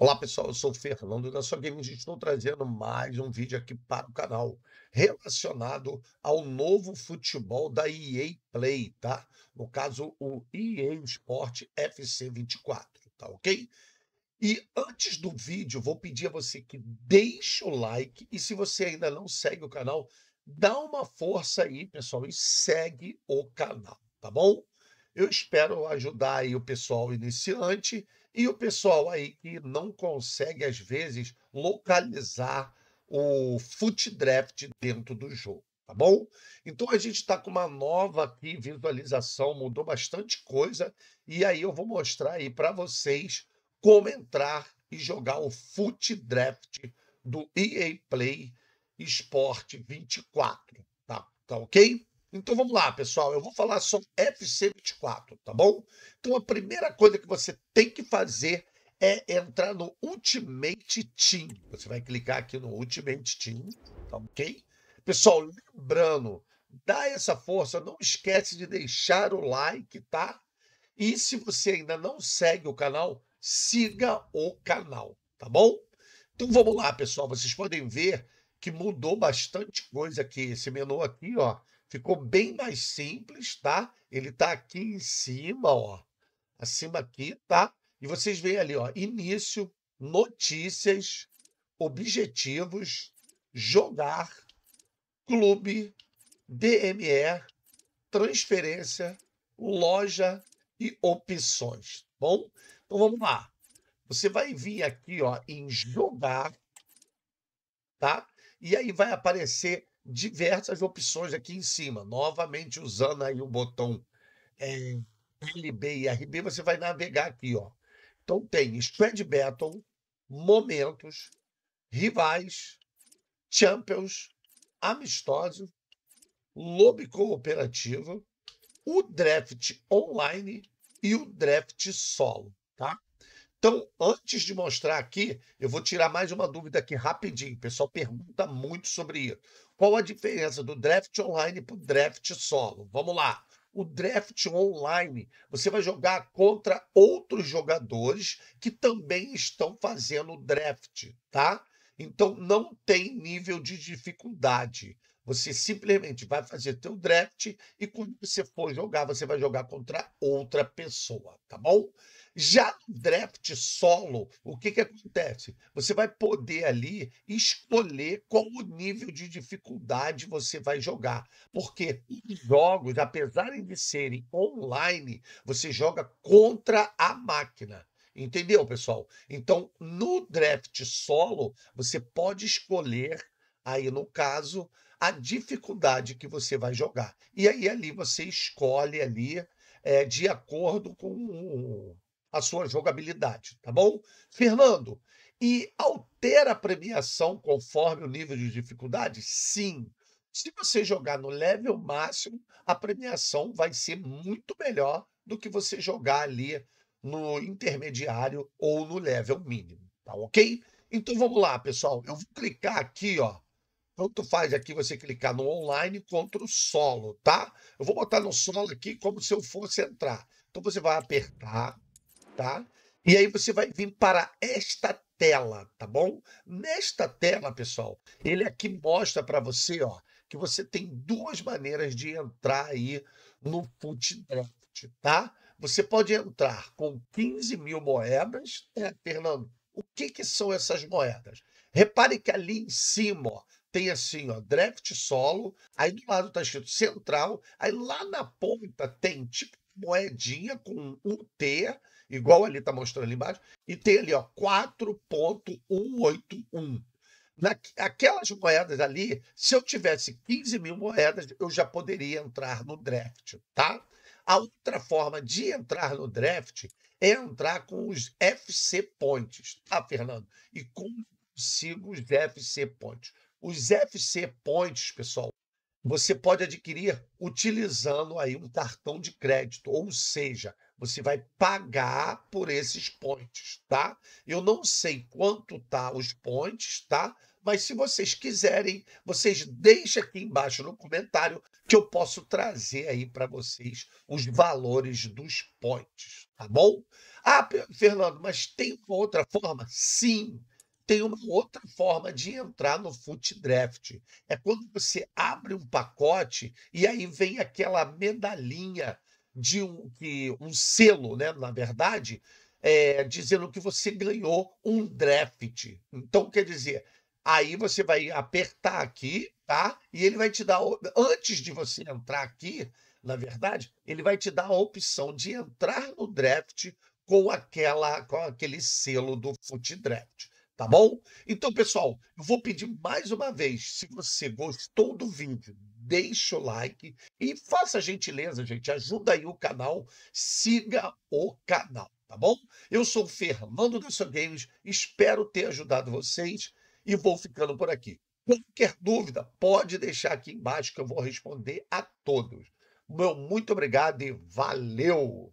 Olá pessoal, eu sou o Fernando da Sua Games e estou trazendo mais um vídeo aqui para o canal relacionado ao novo futebol da EA Play, tá? No caso, o EA Sport FC 24, tá ok? E antes do vídeo, vou pedir a você que deixe o like e se você ainda não segue o canal, dá uma força aí, pessoal, e segue o canal, tá bom? Eu espero ajudar aí o pessoal iniciante e o pessoal aí que não consegue, às vezes, localizar o foot draft dentro do jogo, tá bom? Então a gente está com uma nova aqui visualização, mudou bastante coisa, e aí eu vou mostrar aí para vocês como entrar e jogar o foot draft do EA Play Sport 24, tá? Tá ok? Então vamos lá, pessoal. Eu vou falar sobre FC24, tá bom? Então a primeira coisa que você tem que fazer é entrar no Ultimate Team. Você vai clicar aqui no Ultimate Team, tá ok? Pessoal, lembrando, dá essa força, não esquece de deixar o like, tá? E se você ainda não segue o canal, siga o canal, tá bom? Então vamos lá, pessoal. Vocês podem ver que mudou bastante coisa aqui. Esse menu aqui, ó, ficou bem mais simples, tá? Ele tá aqui em cima, ó. Acima aqui, tá? E vocês veem ali, ó, início, notícias, objetivos, jogar, clube, DME, transferência, loja e opções. Tá bom, então vamos lá. Você vai vir aqui, ó, em jogar, tá? E aí vai aparecer diversas opções aqui em cima. Novamente usando aí o botão é, LB e RB, você vai navegar aqui, ó. Então tem Squad Battle, Momentos, Rivais, Champions, Amistoso, Lobby Cooperativo, o Draft Online e o Draft Solo, tá? Então, antes de mostrar aqui, eu vou tirar mais uma dúvida aqui rapidinho. O pessoal pergunta muito sobre isso. Qual a diferença do draft online para o draft solo? Vamos lá. O draft online, você vai jogar contra outros jogadores que também estão fazendo draft, tá? Então não tem nível de dificuldade. Você simplesmente vai fazer teu draft e quando você for jogar, você vai jogar contra outra pessoa, tá bom? Já no draft solo, o que, que acontece? Você vai poder ali escolher qual o nível de dificuldade você vai jogar. Porque os jogos, apesar de serem online, você joga contra a máquina. Entendeu, pessoal? Então, no draft solo, você pode escolher, aí no caso, a dificuldade que você vai jogar. E aí ali você escolhe ali é, de acordo com a sua jogabilidade, tá bom? Fernando, e altera a premiação conforme o nível de dificuldade? Sim. Se você jogar no level máximo, a premiação vai ser muito melhor do que você jogar ali no intermediário ou no level mínimo, tá ok? Então vamos lá, pessoal. Eu vou clicar aqui, ó, tanto faz aqui você clicar no online contra o solo, tá? Eu vou botar no solo aqui como se eu fosse entrar. Então você vai apertar, tá? E aí você vai vir para esta tela, tá bom? Nesta tela, pessoal, ele aqui mostra para você, ó, que você tem duas maneiras de entrar aí no Foot Draft, tá? Você pode entrar com 15 mil moedas. É, Fernando, o que, que são essas moedas? Repare que ali em cima, ó, tem assim, ó, draft solo, aí do lado tá escrito central, aí lá na ponta tem tipo moedinha com um T, igual ali tá mostrando ali embaixo, e tem ali, ó, 4.181. Aquelas moedas ali, se eu tivesse 15 mil moedas, eu já poderia entrar no draft, tá? A outra forma de entrar no draft é entrar com os FC Points, tá, Fernando? E consigo os FC Points? Os FC Points, pessoal, você pode adquirir utilizando aí um cartão de crédito, ou seja, você vai pagar por esses points, tá? Eu não sei quanto tá os points, tá? Mas se vocês quiserem, vocês deixem aqui embaixo no comentário que eu posso trazer aí para vocês os valores dos points, tá bom? Ah, Fernando, mas tem outra forma? Sim, tem uma outra forma de entrar no Foot Draft. É quando você abre um pacote e aí vem aquela medalhinha de um, que, um selo, né, na verdade, é, dizendo que você ganhou um draft. Então, quer dizer, aí você vai apertar aqui, tá? E ele vai te dar, antes de você entrar aqui, na verdade, ele vai te dar a opção de entrar no draft com aquela com aquele selo do Foot Draft. Tá bom? Então, pessoal, eu vou pedir mais uma vez, se você gostou do vídeo, deixa o like e faça a gentileza, gente, ajuda aí o canal, siga o canal, tá bom? Eu sou o Fernando da Games, espero ter ajudado vocês e vou ficando por aqui. Qualquer dúvida, pode deixar aqui embaixo que eu vou responder a todos. Meu muito obrigado e valeu!